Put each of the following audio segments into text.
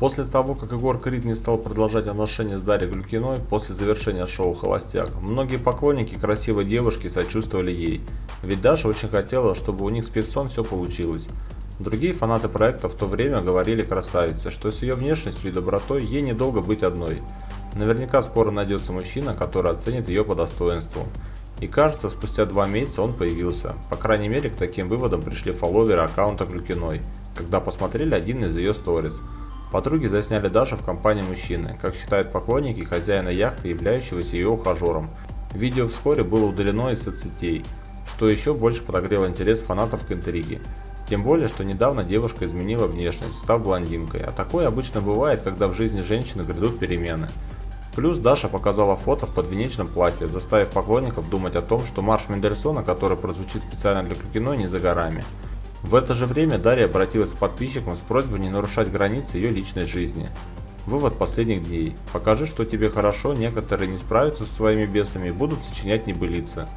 После того, как Егор Крид не стал продолжать отношения с Дарьей Глюкиной после завершения шоу «Холостяк», многие поклонники красивой девушки сочувствовали ей, ведь Даша очень хотела, чтобы у них с певцом все получилось. Другие фанаты проекта в то время говорили красавице, что с ее внешностью и добротой ей недолго быть одной. Наверняка скоро найдется мужчина, который оценит ее по достоинству. И кажется, спустя два месяца он появился. По крайней мере, к таким выводам пришли фолловеры аккаунта Глюкиной, когда посмотрели один из ее сториз. Подруги засняли Дашу в компании мужчины, как считают поклонники хозяина яхты, являющегося ее ухажером. Видео вскоре было удалено из соцсетей, что еще больше подогрело интерес фанатов к интриге. Тем более, что недавно девушка изменила внешность, став блондинкой, а такое обычно бывает, когда в жизни женщины грядут перемены. Плюс Даша показала фото в подвенечном платье, заставив поклонников думать о том, что марш Мендельсона, который прозвучит специально для Клюкиной, не за горами. В это же время Дарья обратилась к подписчикам с просьбой не нарушать границы ее личной жизни. Вывод последних дней. Покажи, что тебе хорошо, некоторые не справятся со своими бесами и будут сочинять небылицы.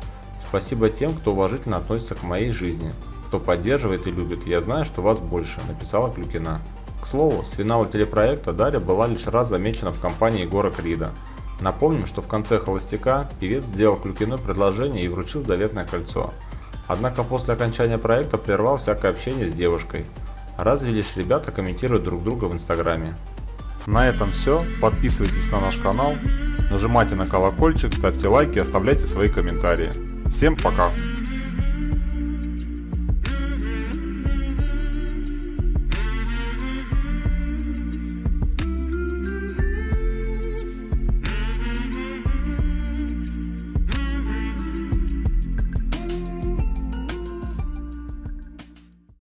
Спасибо тем, кто уважительно относится к моей жизни. Кто поддерживает и любит, я знаю, что вас больше, написала Клюкина. К слову, с финала телепроекта Дарья была лишь раз замечена в компании Егора Крида. Напомним, что в конце «Холостяка» певец сделал Клюкиной предложение и вручил заветное кольцо. Однако после окончания проекта прервал всякое общение с девушкой. Разве лишь ребята комментируют друг друга в инстаграме. На этом все. Подписывайтесь на наш канал, нажимайте на колокольчик, ставьте лайки, оставляйте свои комментарии. Всем пока!